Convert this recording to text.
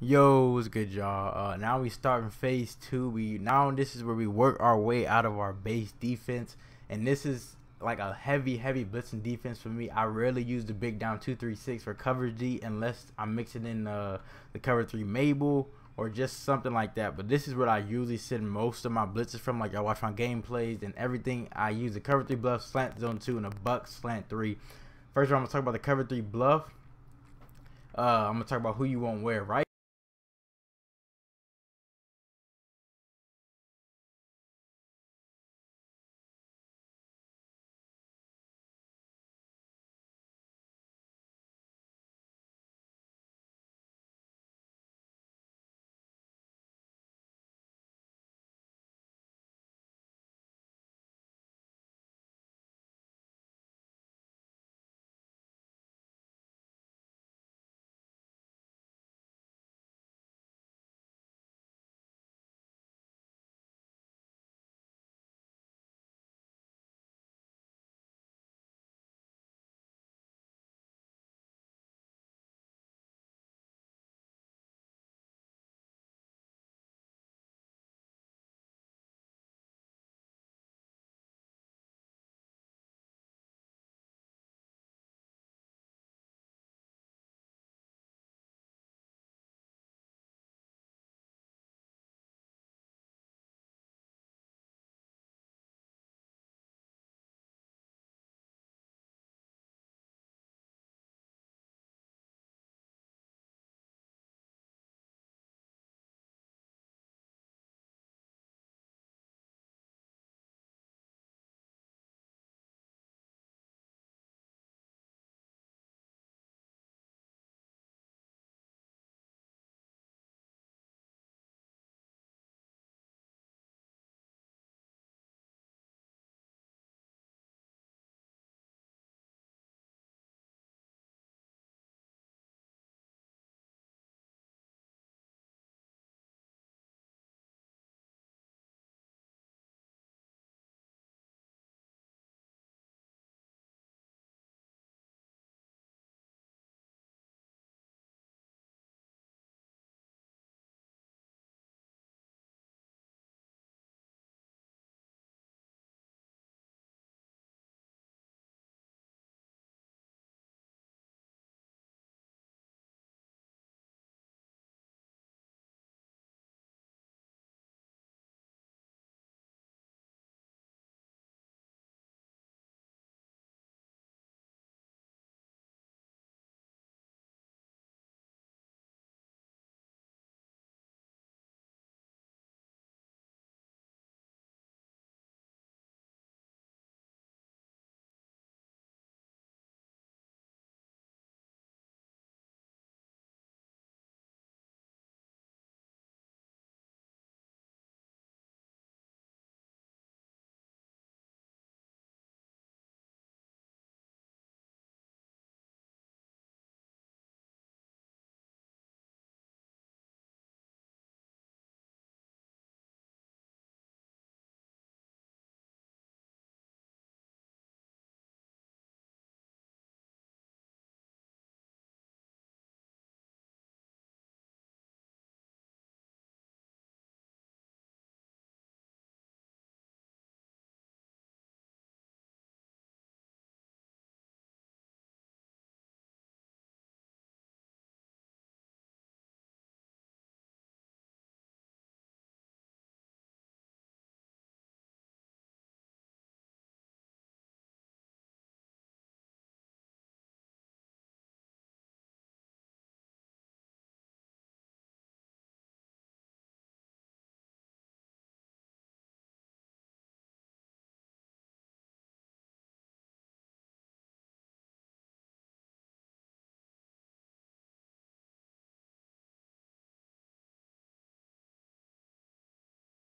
Yo, what's good, y'all? Uh, now we starting phase two. We now this is where we work our way out of our base defense, and this is like a heavy, heavy blitzing defense for me. I rarely use the Big Dime two three six for coverage D unless I'm mixing in uh, the cover three Mabel or just something like that. But this is where I usually send most of my blitzes from. Like I watch my gameplays and everything. I use the cover three bluff, slant zone two, and a buck slant three. First, I'm gonna talk about the cover three bluff. Uh, I'm gonna talk about who you want where, wear, right?